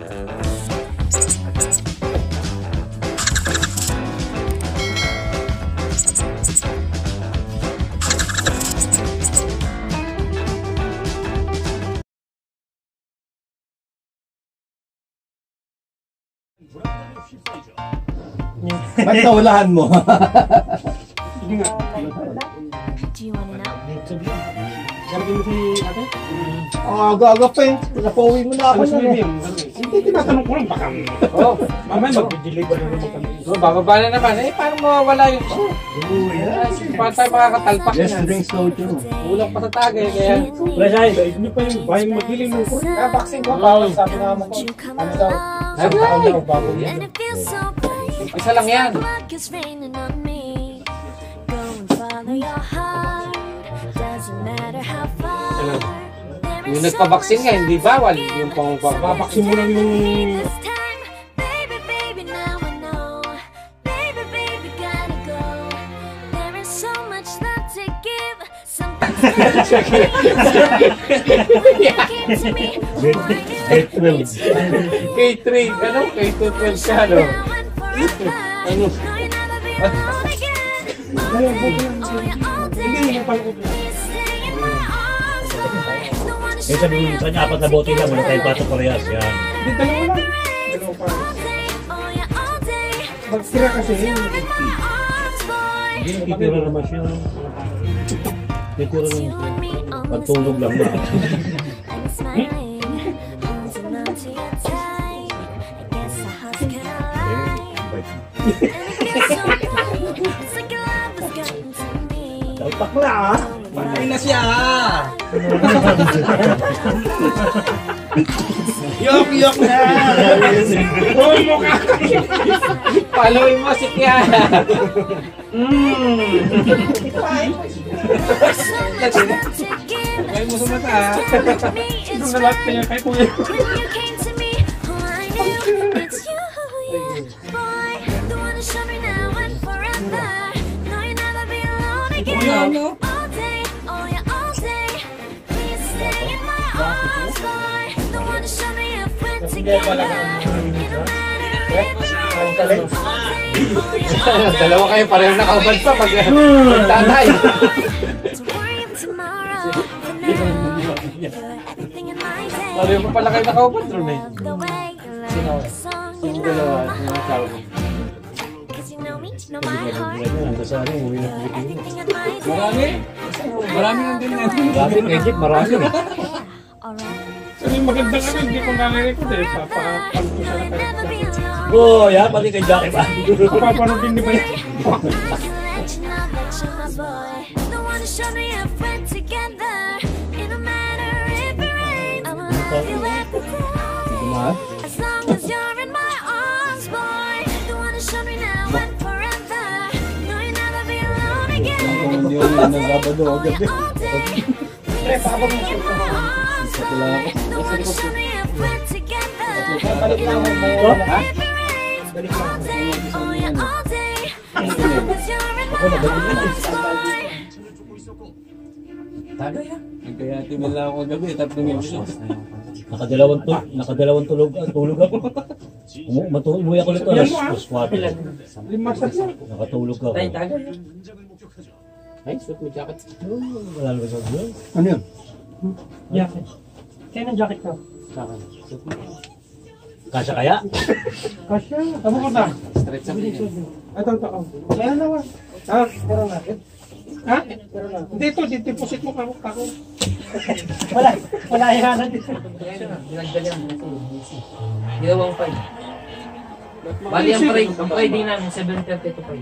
Ba't nawalahan mo? Do you wanna know? Ang aga-aga pa eh. Napauwi mo na ako na eh. Hindi, tinatanong ko lang baka. Oh, Mamaya mag-deliver na naman kami. so bababa na naman. Eh, paano mawawala yung show? Paano tayo makakatalpak Yes, yan? drink slow too. Kulang pa sa tagay, kaya... Presay, hindi pa yung bayang magiling ng kurang. Kaya vaccine ko, bawal sabi nga mo Ano daw? Sabi ko daw, bago so bright. Isa lang yan. Yung nagpabaksin nga, hindi bawal. Yung pang Babaksin mo lang yung... This time, baby, baby, now I know. Baby, baby, gotta go. There is so much love to give. Something's to me. K3, ano? K212 siya, ano? Ano? Hindi, hindi pa yung Eh sabi mo sa kanya, apat na bote lang, wala tayong pato parehas. Yan. Hindi, dalawa lang. Dalawa pa. Magtira kasi yun. Hindi, titira naman siya. Titira naman siya. Pagtulog lang na. Na ah. Patay na siya! Yok, yok na! Oh, mukha. Followin mo si Kiara. Ngayon mo sa mata Ito na lahat kanya kay Kuya. Kuya, no? All day, Dalawa kayo pareho nakaubad pa pag magtatay. Pareho pa pala kayo nakaubad ron eh. Sino? know dalawa, na my day. Marami. Marami nang din yan. Marami, Egypt, marami. Alright. Sabi magandang ano, hindi ko nare-record eh. Papapalo ko siya na Never kayo. be alone. Oh, yan, pati kay Jackie pa. Papapanood din di ba yun? Let you know that you're my boy. Don't wanna show me if we're together. It don't matter if it rains. I'ma love you every day. As long as you're in my arms, boy. Don't wanna show me now and forever. No, you'll never be alone again. Hindi ko na nagabado Oh, agad eh. yeah, all day. Please oh yeah, all day. As long as you're in my arms, boy. Tagay ah. Kaya timala ako gabi, tatlong minuto. Nakadalawang tulog, nakadalawang tulog, ah, tulog ako. Umu, matulog, umuwi ako nito, alas alas 4. Lima sa lang. Nakatulog ako. Tay, tagay. Ay, suot mo jacket. Wala naman sa. Ano yun? Jacket. Kaya ng jacket ka? Suot mo. Kasya kaya? Kasya. Tama ko na. Straight sa pinya. Ito, ito. oh. Kaya na wa. Ha? Pero na. Ha? Hindi ito, di deposit mo kako kako. wala, wala yan. Dinagdag yan kasi busy. Ginawang 5. Bali ang Friday, ang Friday namin 7.30 to 5.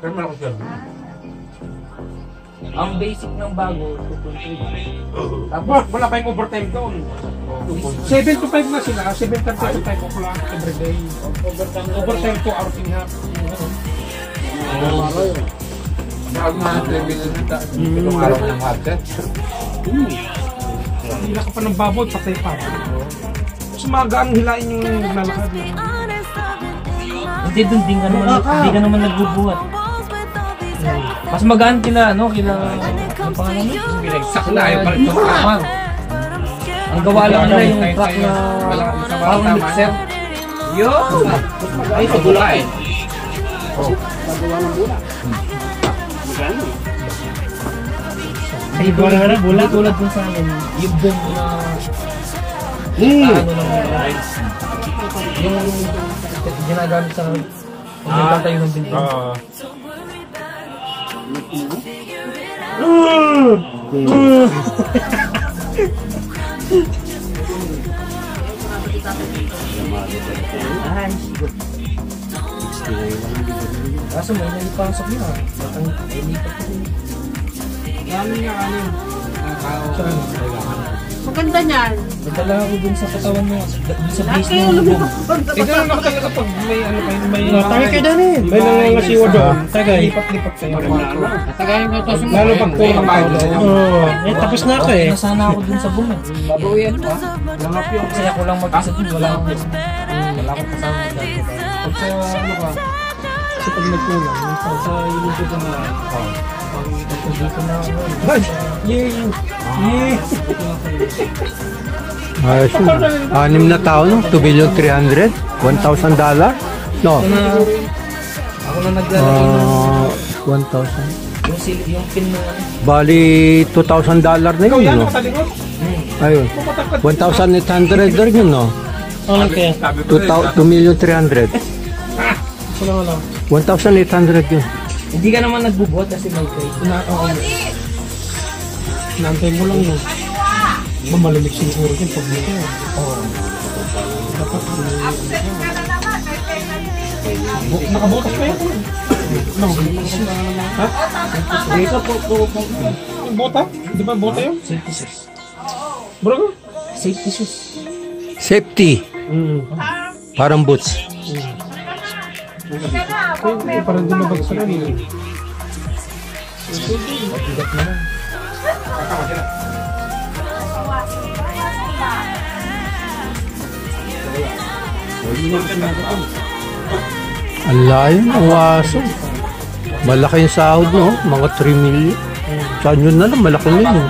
Pero malaki sir. Ang basic ng bago, 2.3. Tapos, wala pa yung overtime doon. 7 to 5 na sila, 7.30 to 5 o'clock every day. Overtime, overtime 2 hours and a half. Pag mga 3 minutes na ta. Itong araw ka ng hardset. Hila ka pa ng baboy, patay pa. Mas magaan hilain yung naglalakad. Hindi doon, di ka naman, di ka naman nagbubuhat. Mas magaan kila, ano, kila, ano pangalan mo? Binagsak na. Ay, balik mo ka. Ang gawa lang nila yung truck na parang mixer. Yun! Ay, sa bula eh. Ay, bula na bula. Tulad dun sa amin, yung boom na Hmm. ano lang yung ginagamit sa pagkakita tayo ng building. Oo. Kaso may naipasok na. Matang ilipat ko. Dami nga ano yun. Ang tao. Maganda niyan. Nadala ako dun sa katawan mo. Dun sa lumipad. boom. Eh, ganun ako talaga pag may ano kayo, may... Tagay kayo dyan eh. May nangangasiwa doon. Tagay. Lipat-lipat kayo. Tagayin ko to sa Lalo pag puro Oo. Eh, tapos na ako eh. Nasana ako dun sa eh. Babawian pa. Langap yung kasi ako lang mag-isa dun. Wala akong wala akong kasama sa dati. Pag sa ano ka, Kasi pag nagkulang, sa iluto ko na. Dito na ako. Ay! Yay! Yay! Ayos yun. Anim na tao, no? 2 million 300? 1,000 dollar? No. Ako na naglalagay Ah, 1,000. yung, sil- yung pin na. Bali, 2,000 dollar na yun, no? Ayun. 1,800 na rin yun, no? Ano kaya? 2, 2 million 300. Wala wala. 1,800 yun. Hindi ka naman nagbubuhat kasi may grade. Na, oo. Naantay mo lang yun. Mamalamig siguro yun pag dito. Oo. Dapat Bu- Nakabutas pa yan. No. Ha? Dito po, po, po. Bota? Di ba bota yun? Safety shoes. Bro? Safety shoes. Safety. Mm. Parang boots. Ay, parang di mabagsak yun. Ang layo ng aso. Malaki yung sahod, no? Mga 3 million. Saan yun na lang? Malaki na yun.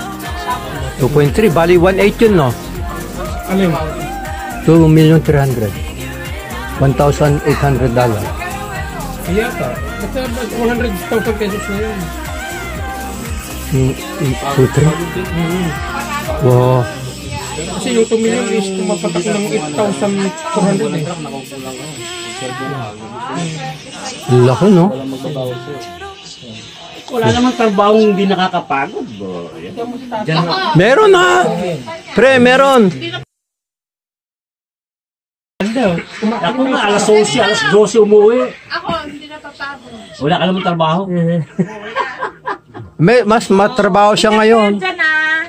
2.3. Bali, 1.8 yun, no? Alin? 2 million 300. 1,800 dollar. Yata. Basta 100,000 pesos na yun. Yung 2, 3. Wow. Kasi yung 2 million is tumapatak ng 8,400 eh. Laki, no? Wala namang trabaho hindi nakakapagod. Bo. Meron na! Pre, meron! Ako nga, alas 11, alas 12 umuwi. Ako. Wala ka namang trabaho. May, mas matrabaho siya ngayon. Diyan ah.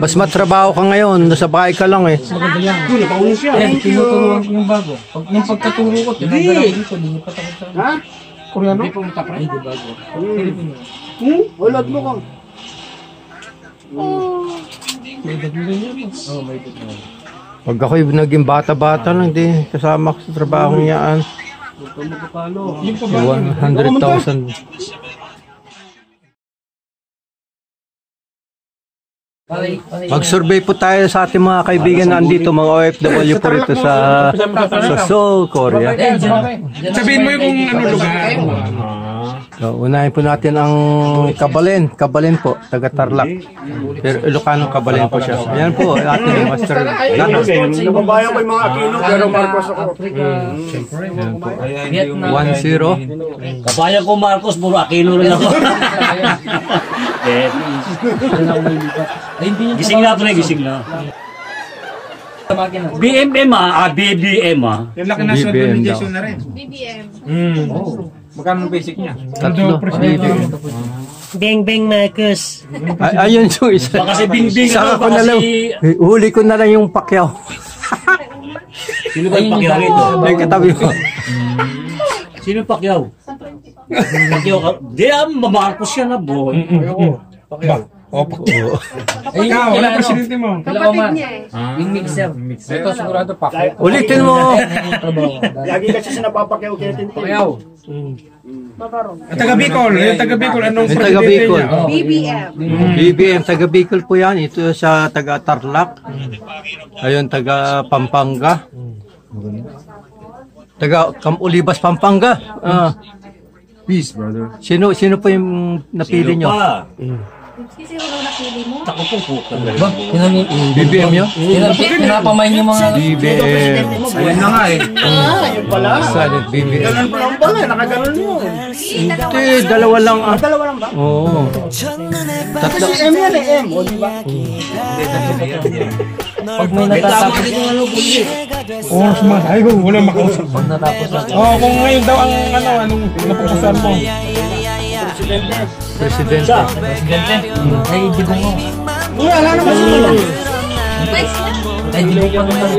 Mas matrabaho ka ngayon. Nasa bahay ka lang eh. Yun, napauli siya. Ayan, tinuturuan ko yung bago. Pag yung pagkaturo ko, tinanggal ako dito, linipat ako sa... Ha? Koreano? Hindi pumunta pre. Hindi bago. Filipino. Wala mo kang. May edad mo rin yun. Oo, may ito na. Pag ako'y naging bata-bata lang, di kasama ko sa trabaho niyaan. Yung pa ba? 100,000. Pare, pare. Mag-survey po tayo sa ating mga kaibigan na andito, mga OFW po rito sa, sa Seoul, Korea. Sabihin mo yung ano lugar. So, unahin po natin ang Kabalen. Kabalen po, taga Tarlac. Pero Ilocano Kabalen po siya. Ayan po, ating master. Nanas. Nababayan ko yung mga Aquino pero Marcos ako. Africa, Vietnam. 1-0. Kabayan ko Marcos, puro Aquino rin ako. eh, Ay, hindi niya gising na pre, gising na. BMM ah, ah BBM ah. Yung laki na BBM na rin. BBM. Magkano ang basic niya? Tatlo. Beng Beng Marcos. Ay, ayun yung isa. Baka si Bingbing Saka ano, ko na lang, si... huli ko na lang yung pakyaw. Sino ba yung Pacquiao rito? Yung katabi mo. Sino yung Pacquiao? Pacquiao ka? Di ah, Marcos yan na boy. Oh, Oo. Ay, Ikaw, wala ano, presidente mo. Kapatid niya eh. Yung mixer. Ito sigurado pa. Ulitin mo. Lagi kasi siya napapakyaw kaya tintin. Pakayaw. Ang taga Bicol, yung taga Bicol, anong Yung taga presidente Bicol. niya? Oh. BBM. BBM, taga Bicol po yan. Ito sa taga Tarlac. Ayun, taga Pampanga. Taga Camulibas, Pampanga. Ah. Peace, brother. Sino sino po yung napili nyo? Pa. Sino na napili mo? Ako po po. Ba? Kinami... BBM nyo? Pinapamain yung mga... BBM. Ayun na nga eh. Saan yung BBM? Ganun pa lang pala, nakaganon yun. Hindi, dalawa lang. Ah. Dalawa lang ba? Oo. Tatlo. Kasi M yan eh, M. O, di ba? Pag may natatapos... Oo, oh, sumama. Ay, wala makausap. Pag natapos na... Oh, kung ngayon daw ang ano, anong napupusan mo. Presidente. Presidente. Ay, di ko mo. Wala naman sila. Ay, di ko pa naman.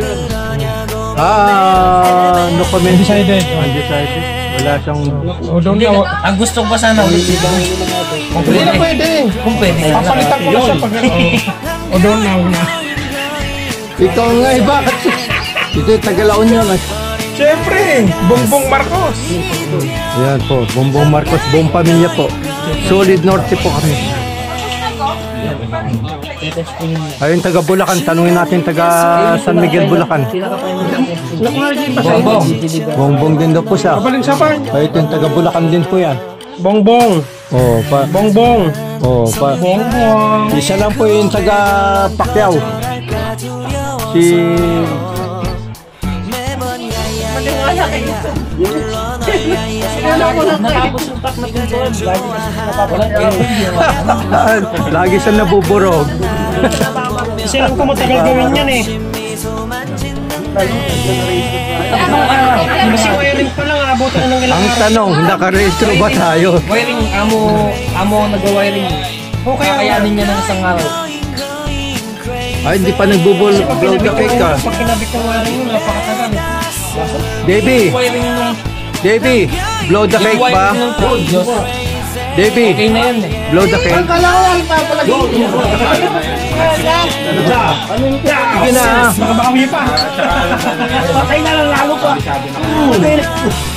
Ah, no comment. Undecided. Undecided. Wala siyang... O, Hindi, na. ang gusto ko pa sana ulit si Kung Hindi na pwede. pwede. Kung pwede. Papalitan ko na siya pag. O, doon na una. Ikaw nga eh, bakit? Ito yung Tagalaon nyo. Siyempre, Bongbong Marcos. Ayan po, Bongbong Marcos, buong pamilya po. Solid Norte po kami. Ayun, taga Bulacan. Tanungin natin taga San Miguel, Bulacan. Bongbong. Bongbong din daw po siya. Kabaling sapan. Ay, ito yung taga Bulacan din po yan. Bongbong. Oh, pa. Bongbong. Oh, pa. Bongbong. Isa lang po yung taga Pacquiao. Si... Natapos yung pack na pintuan. Lagi siya nabuburog. Kasi alam ko matagal gawin yan eh. Kasi wiring pa lang, abutan ng ilang Ang tanong, nakarehistro ba tayo? Wiring, amo, amo nag-wiring. O kaya Kakayanin niya ng isang araw. Ay, hindi pa nagbubul blow the cake ka. Pag kinabit yung wiring yun, napakatagal. Davey, Wiring nung... Davey, blow the cake Yung ba? wiring nung Pro Diyos. Davey, Okay na yun eh. blow the cake. Sige na ah. Makabawi pa. Patay na lang lalo pa.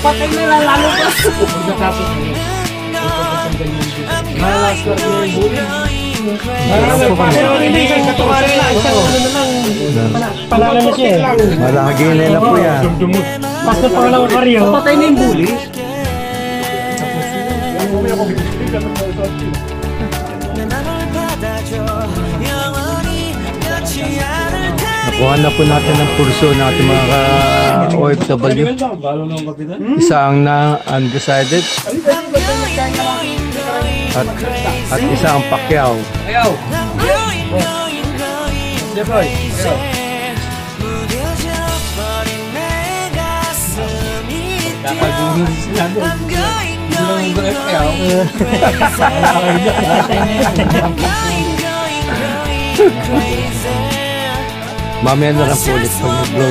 Patay na lang lalo pa. Pero hindi kayo katuwari na. Ano na lang. Pangalan na siya eh. Malagi na po yan. Basta pangalan ko karyo. Patay na yung bully. Nakuha na po natin ang kurso ng ating mga OFW. Isang na undecided at, at isang Pacquiao. Ayaw. Jeffroy. Mamaya na lang po ulit pag mag-blow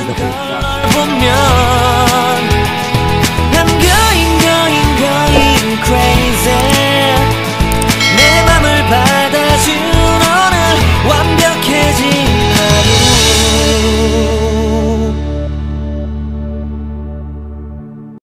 rising